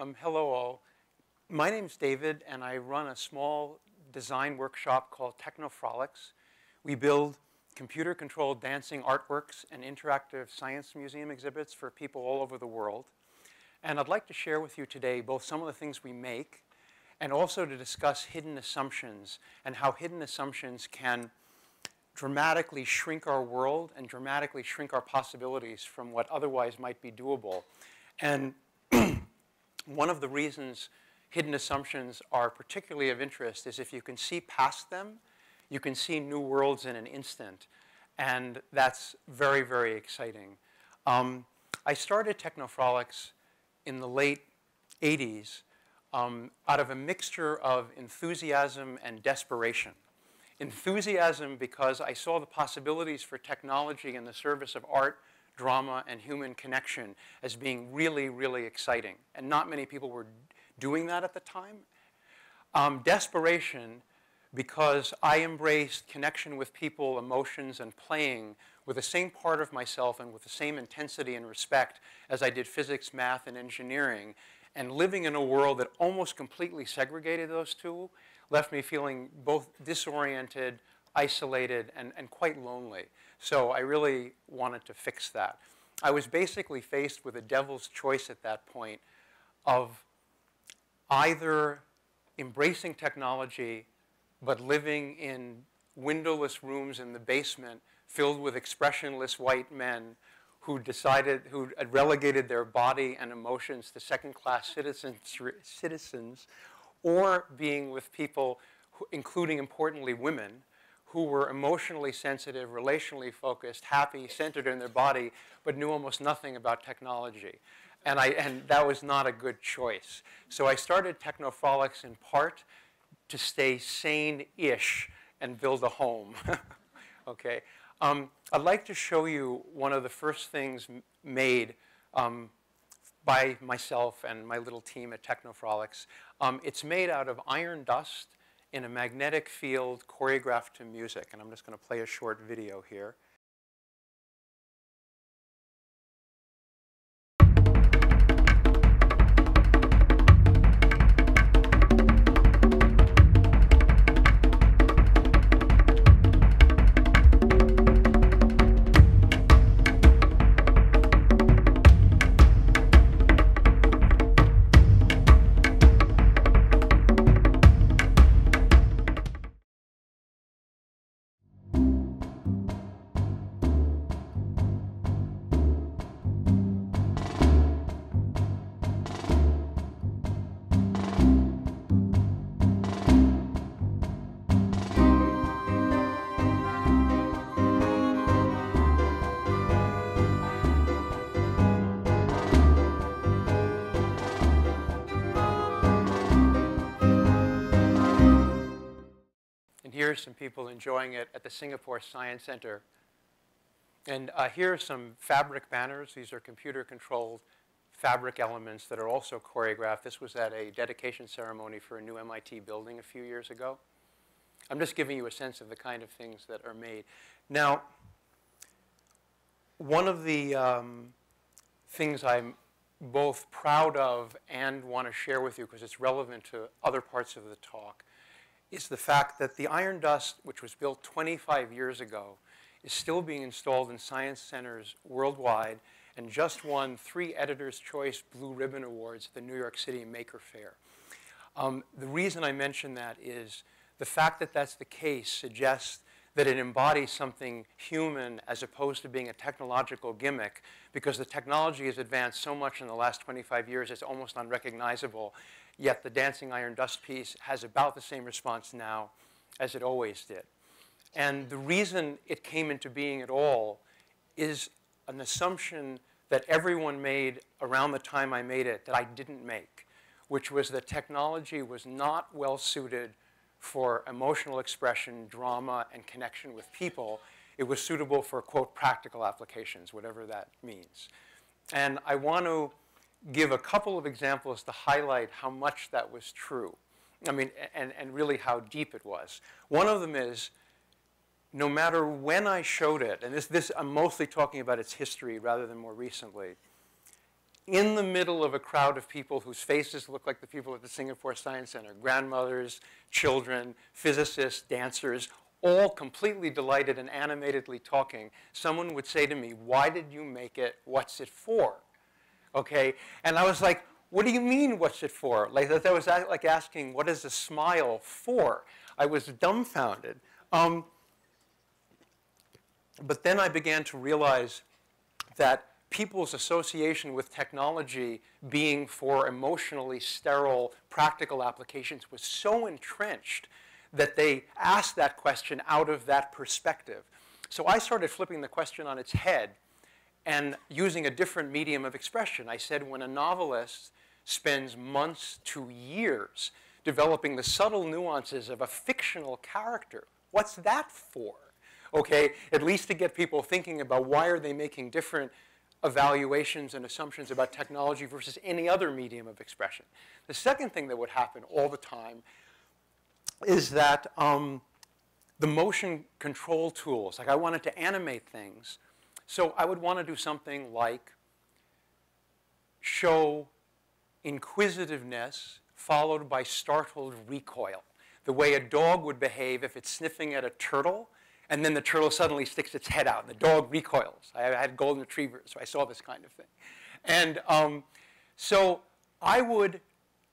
Um, hello all. My name's David, and I run a small design workshop called Technofrolics. We build computer-controlled dancing artworks and interactive science museum exhibits for people all over the world. And I'd like to share with you today both some of the things we make and also to discuss hidden assumptions and how hidden assumptions can dramatically shrink our world and dramatically shrink our possibilities from what otherwise might be doable. And one of the reasons hidden assumptions are particularly of interest is if you can see past them, you can see new worlds in an instant. And that's very, very exciting. Um, I started Technofrolics in the late 80s um, out of a mixture of enthusiasm and desperation. Enthusiasm because I saw the possibilities for technology in the service of art, drama, and human connection as being really, really exciting. And not many people were doing that at the time. Um, desperation because I embraced connection with people, emotions, and playing with the same part of myself and with the same intensity and respect as I did physics, math, and engineering. And living in a world that almost completely segregated those two left me feeling both disoriented, isolated, and, and quite lonely. So I really wanted to fix that. I was basically faced with a devil's choice at that point of either embracing technology but living in windowless rooms in the basement filled with expressionless white men who decided, who had relegated their body and emotions to second-class citizens, citizens, or being with people, who, including importantly women, who were emotionally sensitive, relationally focused, happy, centered in their body, but knew almost nothing about technology. And, I, and that was not a good choice. So I started Technofrolics in part to stay sane-ish and build a home. okay. Um, I'd like to show you one of the first things made um, by myself and my little team at Technofrolics. Um, it's made out of iron dust in a magnetic field choreographed to music. And I'm just going to play a short video here. Here's some people enjoying it at the Singapore Science Center. And uh, here are some fabric banners. These are computer-controlled fabric elements that are also choreographed. This was at a dedication ceremony for a new MIT building a few years ago. I'm just giving you a sense of the kind of things that are made. Now, one of the um, things I'm both proud of and want to share with you because it's relevant to other parts of the talk is the fact that the iron dust, which was built 25 years ago, is still being installed in science centers worldwide and just won three Editor's Choice Blue Ribbon Awards at the New York City Maker Faire. Um, the reason I mention that is the fact that that's the case suggests that it embodies something human as opposed to being a technological gimmick because the technology has advanced so much in the last 25 years it's almost unrecognizable Yet the dancing iron dust piece has about the same response now as it always did. And the reason it came into being at all is an assumption that everyone made around the time I made it that I didn't make, which was that technology was not well suited for emotional expression, drama, and connection with people. It was suitable for, quote, practical applications, whatever that means. And I want to give a couple of examples to highlight how much that was true. I mean, and, and really how deep it was. One of them is, no matter when I showed it, and this, this I'm mostly talking about its history rather than more recently, in the middle of a crowd of people whose faces look like the people at the Singapore Science Center grandmothers, children, physicists, dancers, all completely delighted and animatedly talking, someone would say to me, Why did you make it? What's it for? Okay? And I was like, What do you mean, what's it for? Like, that was like asking, What is a smile for? I was dumbfounded. Um, but then I began to realize that people's association with technology being for emotionally sterile practical applications was so entrenched that they asked that question out of that perspective. So I started flipping the question on its head and using a different medium of expression. I said when a novelist spends months to years developing the subtle nuances of a fictional character, what's that for? Okay, at least to get people thinking about why are they making different evaluations and assumptions about technology versus any other medium of expression. The second thing that would happen all the time is that um, the motion control tools, like I wanted to animate things, so I would want to do something like show inquisitiveness followed by startled recoil. The way a dog would behave if it's sniffing at a turtle and then the turtle suddenly sticks its head out, and the dog recoils. I had golden retrievers, so I saw this kind of thing. And um, so I would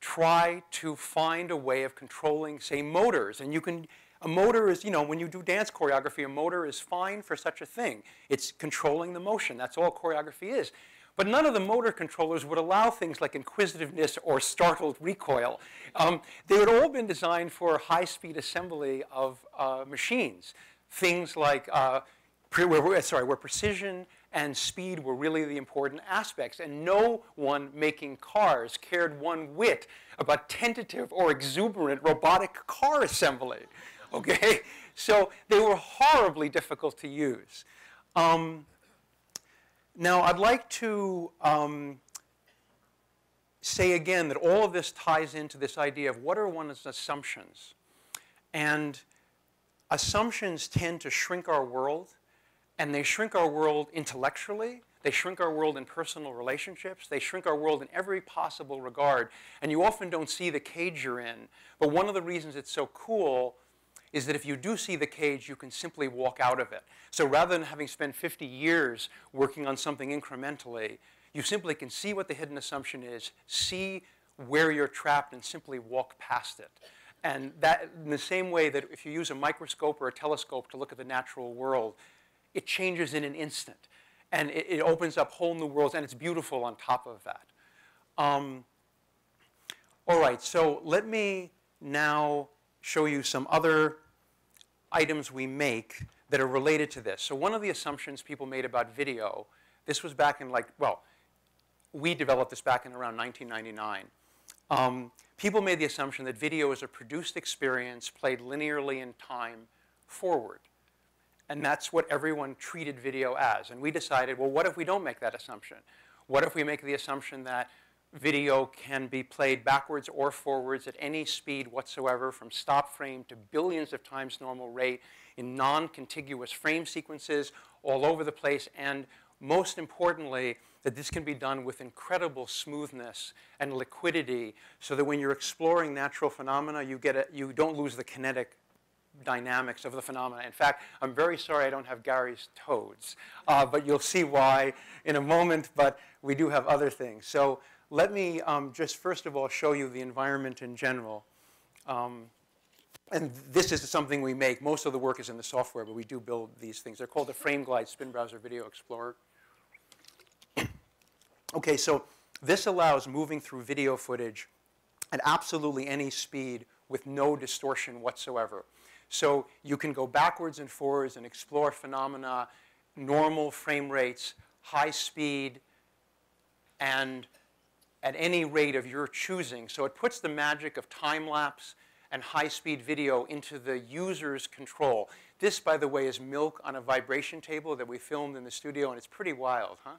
try to find a way of controlling, say, motors. And you can, a motor is, you know, when you do dance choreography, a motor is fine for such a thing. It's controlling the motion. That's all choreography is. But none of the motor controllers would allow things like inquisitiveness or startled recoil. Um, they had all been designed for high-speed assembly of uh, machines things like, uh, where, sorry, where precision and speed were really the important aspects. And no one making cars cared one whit about tentative or exuberant robotic car assembly. Okay? So they were horribly difficult to use. Um, now, I'd like to um, say again that all of this ties into this idea of what are one's assumptions. And assumptions tend to shrink our world, and they shrink our world intellectually, they shrink our world in personal relationships, they shrink our world in every possible regard, and you often don't see the cage you're in. But one of the reasons it's so cool is that if you do see the cage, you can simply walk out of it. So rather than having spent 50 years working on something incrementally, you simply can see what the hidden assumption is, see where you're trapped, and simply walk past it. And that, in the same way that if you use a microscope or a telescope to look at the natural world, it changes in an instant. And it, it opens up whole new worlds, and it's beautiful on top of that. Um, all right, so let me now show you some other items we make that are related to this. So one of the assumptions people made about video, this was back in like, well, we developed this back in around 1999. Um, people made the assumption that video is a produced experience played linearly in time forward. And that's what everyone treated video as. And we decided, well, what if we don't make that assumption? What if we make the assumption that video can be played backwards or forwards at any speed whatsoever from stop frame to billions of times normal rate in non-contiguous frame sequences all over the place and most importantly, that this can be done with incredible smoothness and liquidity so that when you're exploring natural phenomena, you, get a, you don't lose the kinetic dynamics of the phenomena. In fact, I'm very sorry I don't have Gary's toads, uh, but you'll see why in a moment, but we do have other things. So let me um, just first of all show you the environment in general. Um, and this is something we make. Most of the work is in the software, but we do build these things. They're called the FrameGlide Spin Browser Video Explorer. Okay, so this allows moving through video footage at absolutely any speed with no distortion whatsoever. So you can go backwards and forwards and explore phenomena, normal frame rates, high speed, and at any rate of your choosing. So it puts the magic of time lapse and high speed video into the user's control. This, by the way, is milk on a vibration table that we filmed in the studio, and it's pretty wild, huh?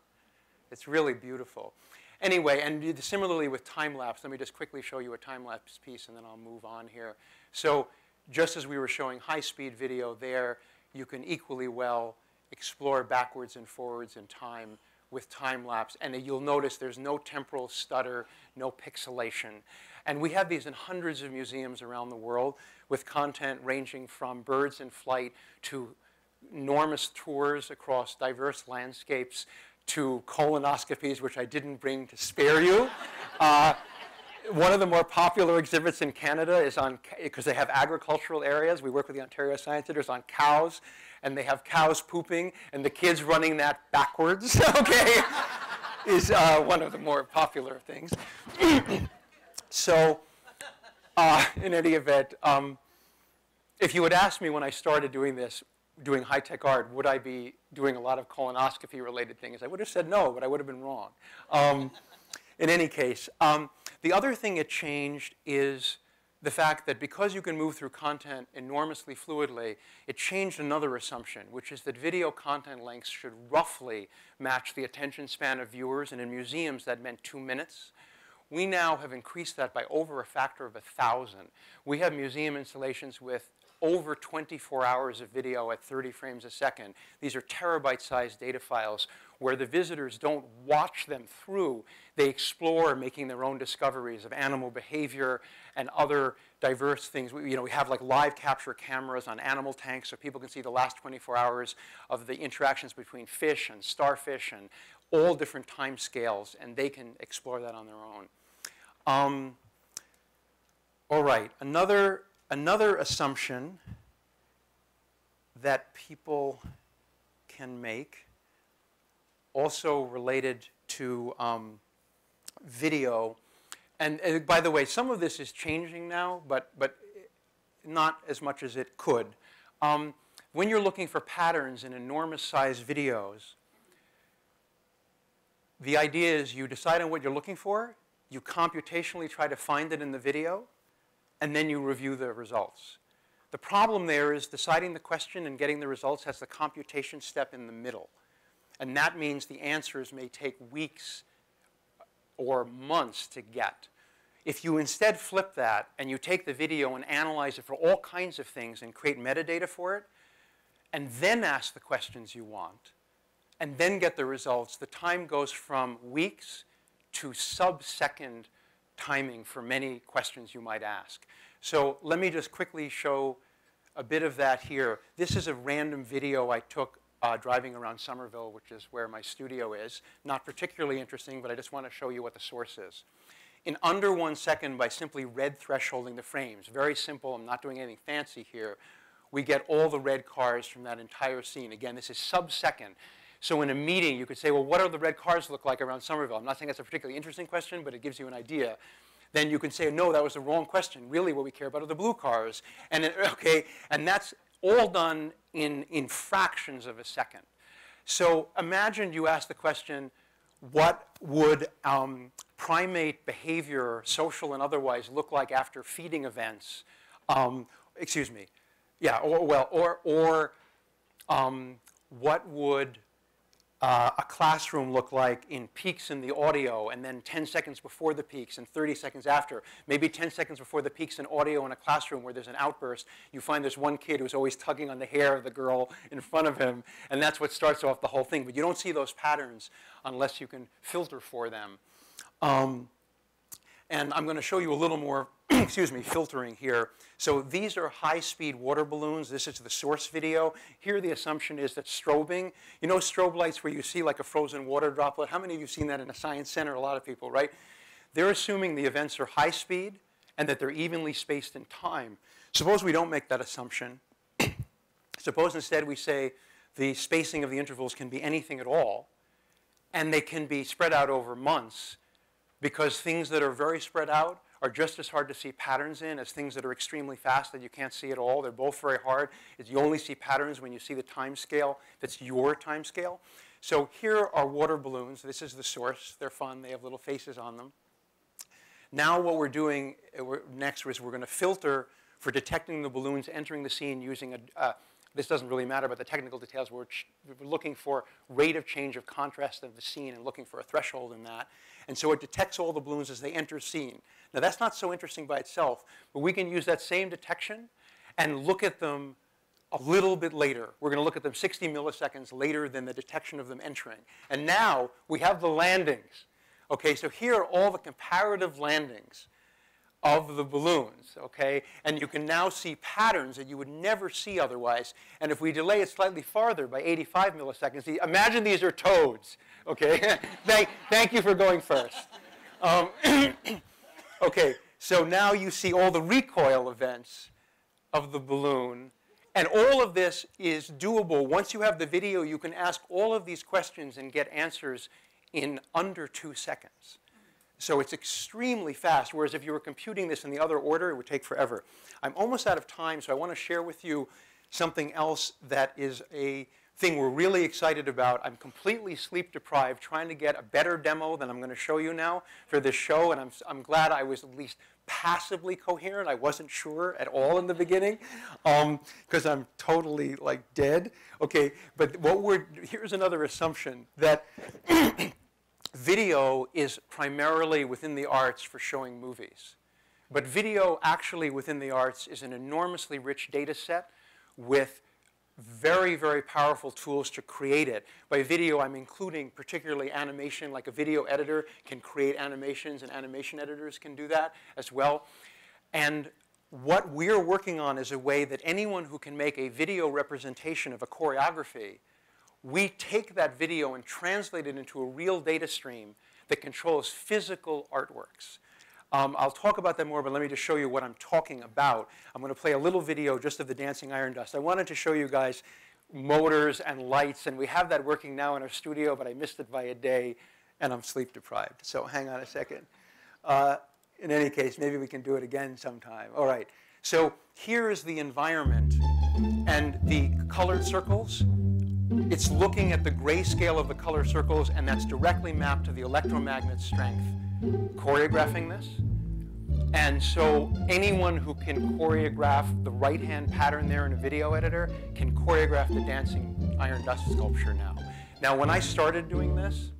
It's really beautiful. Anyway, and similarly with time-lapse, let me just quickly show you a time-lapse piece and then I'll move on here. So just as we were showing high-speed video there, you can equally well explore backwards and forwards in time with time lapse. And you'll notice there's no temporal stutter, no pixelation. And we have these in hundreds of museums around the world with content ranging from birds in flight to enormous tours across diverse landscapes to colonoscopies, which I didn't bring to spare you. Uh, one of the more popular exhibits in Canada is on, because they have agricultural areas. We work with the Ontario Science Centers on cows, and they have cows pooping, and the kids running that backwards, okay, is uh, one of the more popular things. so, uh, in any event, um, if you had asked me when I started doing this, doing high-tech art, would I be doing a lot of colonoscopy-related things? I would have said no, but I would have been wrong. Um, in any case, um, the other thing it changed is the fact that because you can move through content enormously fluidly, it changed another assumption, which is that video content lengths should roughly match the attention span of viewers, and in museums that meant two minutes. We now have increased that by over a factor of a thousand. We have museum installations with over 24 hours of video at 30 frames a second. These are terabyte-sized data files where the visitors don't watch them through. They explore making their own discoveries of animal behavior and other diverse things. We, you know, we have like live capture cameras on animal tanks so people can see the last 24 hours of the interactions between fish and starfish and all different time scales, and they can explore that on their own. Um, all right, another Another assumption that people can make, also related to um, video, and, and, by the way, some of this is changing now, but, but not as much as it could. Um, when you're looking for patterns in enormous size videos, the idea is you decide on what you're looking for, you computationally try to find it in the video, and then you review the results. The problem there is deciding the question and getting the results has the computation step in the middle. And that means the answers may take weeks or months to get. If you instead flip that and you take the video and analyze it for all kinds of things and create metadata for it, and then ask the questions you want, and then get the results, the time goes from weeks to sub-second timing for many questions you might ask. So let me just quickly show a bit of that here. This is a random video I took uh, driving around Somerville, which is where my studio is. Not particularly interesting, but I just want to show you what the source is. In under one second, by simply red thresholding the frames, very simple, I'm not doing anything fancy here, we get all the red cars from that entire scene. Again, this is sub-second. So in a meeting, you could say, well, what do the red cars look like around Somerville? I'm not saying that's a particularly interesting question, but it gives you an idea. Then you can say, no, that was the wrong question. Really, what we care about are the blue cars. And it, okay, and that's all done in, in fractions of a second. So imagine you ask the question, what would um, primate behavior, social and otherwise, look like after feeding events? Um, excuse me. Yeah, or, well, or, or um, what would uh, a classroom look like in peaks in the audio and then 10 seconds before the peaks and 30 seconds after. Maybe 10 seconds before the peaks in audio in a classroom where there's an outburst, you find there's one kid who's always tugging on the hair of the girl in front of him, and that's what starts off the whole thing. But you don't see those patterns unless you can filter for them. Um, and I'm going to show you a little more, excuse me, filtering here. So these are high-speed water balloons. This is the source video. Here the assumption is that strobing, you know strobe lights where you see like a frozen water droplet? How many of you have seen that in a science center? A lot of people, right? They're assuming the events are high speed and that they're evenly spaced in time. Suppose we don't make that assumption. Suppose instead we say the spacing of the intervals can be anything at all, and they can be spread out over months, because things that are very spread out are just as hard to see patterns in as things that are extremely fast that you can't see at all. They're both very hard. You only see patterns when you see the time scale that's your time scale. So here are water balloons. This is the source. They're fun. They have little faces on them. Now what we're doing uh, next is we're going to filter for detecting the balloons entering the scene using a, uh, this doesn't really matter but the technical details. We're, we're looking for rate of change of contrast of the scene and looking for a threshold in that. And so it detects all the balloons as they enter scene. Now that's not so interesting by itself, but we can use that same detection and look at them a little bit later. We're going to look at them 60 milliseconds later than the detection of them entering. And now we have the landings. Okay, so here are all the comparative landings of the balloons, okay? And you can now see patterns that you would never see otherwise. And if we delay it slightly farther by 85 milliseconds, imagine these are toads, okay? thank, thank you for going first. Um, okay, so now you see all the recoil events of the balloon. And all of this is doable. Once you have the video, you can ask all of these questions and get answers in under two seconds. So it's extremely fast, whereas if you were computing this in the other order, it would take forever. I'm almost out of time, so I want to share with you something else that is a thing we're really excited about. I'm completely sleep deprived, trying to get a better demo than I'm going to show you now for this show, and I'm, I'm glad I was at least passively coherent. I wasn't sure at all in the beginning because um, I'm totally like dead. Okay, but what we're, here's another assumption that video is primarily within the arts for showing movies. But video actually within the arts is an enormously rich data set with very, very powerful tools to create it. By video, I'm including particularly animation, like a video editor can create animations, and animation editors can do that as well. And what we're working on is a way that anyone who can make a video representation of a choreography we take that video and translate it into a real data stream that controls physical artworks. Um, I'll talk about that more, but let me just show you what I'm talking about. I'm going to play a little video just of the dancing iron dust. I wanted to show you guys motors and lights, and we have that working now in our studio, but I missed it by a day, and I'm sleep deprived. So hang on a second. Uh, in any case, maybe we can do it again sometime. All right. So here is the environment, and the colored circles it's looking at the grayscale of the color circles, and that's directly mapped to the electromagnet strength, choreographing this. And so anyone who can choreograph the right-hand pattern there in a video editor can choreograph the dancing iron dust sculpture now. Now, when I started doing this,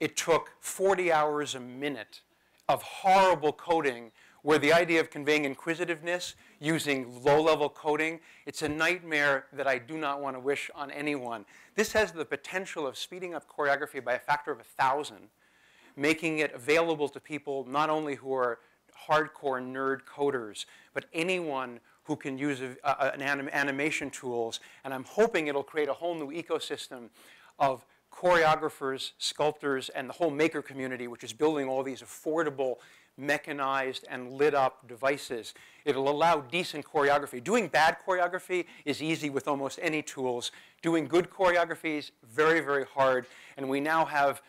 it took 40 hours a minute of horrible coding where the idea of conveying inquisitiveness using low-level coding, it's a nightmare that I do not want to wish on anyone. This has the potential of speeding up choreography by a factor of a thousand, making it available to people not only who are hardcore nerd coders, but anyone who can use a, a, an anim animation tools. And I'm hoping it'll create a whole new ecosystem of choreographers, sculptors, and the whole maker community, which is building all these affordable mechanized and lit up devices. It'll allow decent choreography. Doing bad choreography is easy with almost any tools. Doing good choreography is very, very hard. And we now have,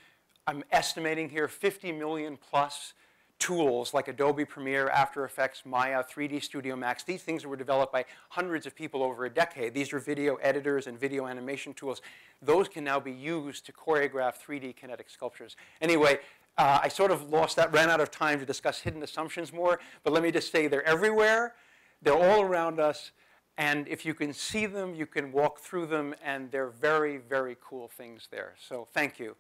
I'm estimating here, 50 million plus tools like Adobe Premiere, After Effects, Maya, 3D Studio Max. These things were developed by hundreds of people over a decade. These are video editors and video animation tools. Those can now be used to choreograph 3D kinetic sculptures. Anyway, uh, I sort of lost that, ran out of time to discuss hidden assumptions more, but let me just say they're everywhere. They're all around us. And if you can see them, you can walk through them, and they're very, very cool things there. So thank you.